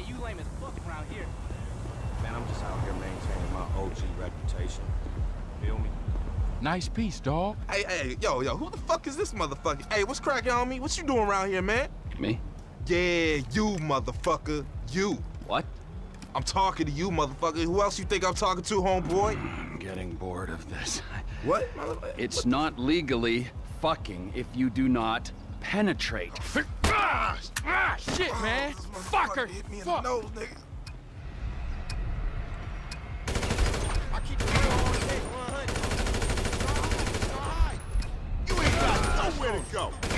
you lame as fuck around here. Man, I'm just out here maintaining my OG reputation. Feel me? Nice piece, dog. Hey, hey, yo, yo, who the fuck is this motherfucker? Hey, what's cracking on me? What you doing around here, man? Me? Yeah, you motherfucker. You. What? I'm talking to you, motherfucker. Who else you think I'm talking to, homeboy? I'm getting bored of this. What? motherfucker? It's not legally fucking if you do not penetrate. Ah, ah, shit, man. This Fucker. Hit me in Fuck. the nose, nigga. I keep it real on the 100. You ain't got nowhere to go.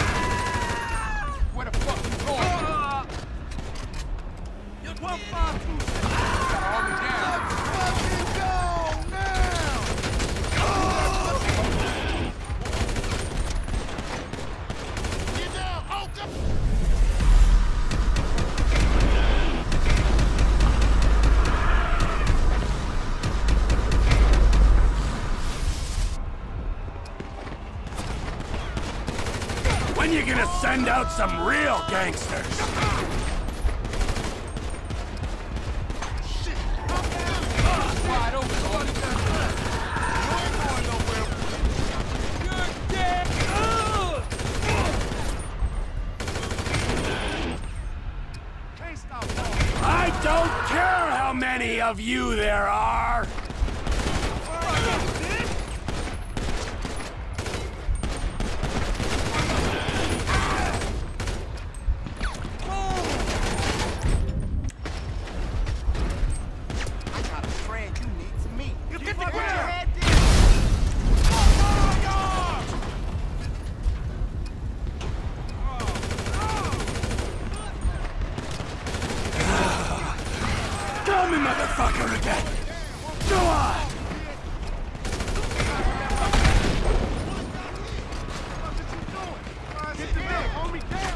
When you gonna send out some real gangsters? I don't care how many of you there are! motherfucker again! Go on! Get the bill, homie, down!